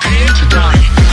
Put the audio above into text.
prepared to die